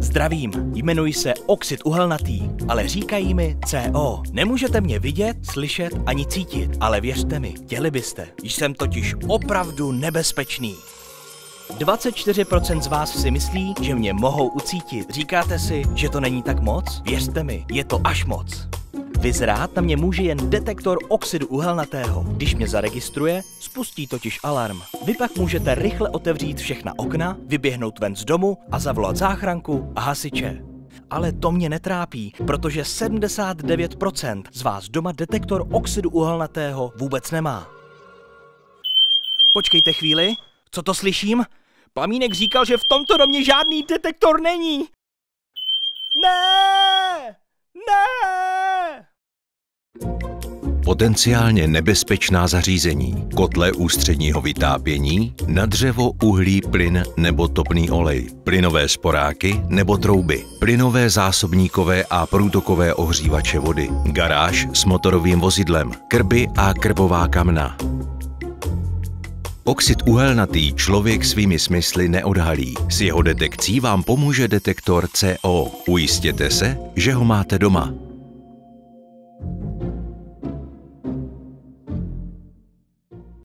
Zdravím, jmenuji se oxid uhelnatý, ale říkají mi CO. Nemůžete mě vidět, slyšet ani cítit, ale věřte mi, chtěli byste. Jsem totiž opravdu nebezpečný. 24% z vás si myslí, že mě mohou ucítit. Říkáte si, že to není tak moc? Věřte mi, je to až moc. Vyzrát na mě může jen detektor oxidu uhelnatého. Když mě zaregistruje, spustí totiž alarm. Vy pak můžete rychle otevřít všechna okna, vyběhnout ven z domu a zavolat záchranku a hasiče. Ale to mě netrápí, protože 79% z vás doma detektor oxidu uhelnatého vůbec nemá. Počkejte chvíli, co to slyším? Pamínek říkal, že v tomto domě žádný detektor není. Ne! Ne! Potenciálně nebezpečná zařízení, kotle ústředního vytápění, na dřevo, uhlí, plyn nebo topný olej, plynové sporáky nebo trouby, plynové zásobníkové a průtokové ohřívače vody, garáž s motorovým vozidlem, krby a krbová kamna. Oxid uhelnatý člověk svými smysly neodhalí. S jeho detekcí vám pomůže detektor CO. Ujistěte se, že ho máte doma.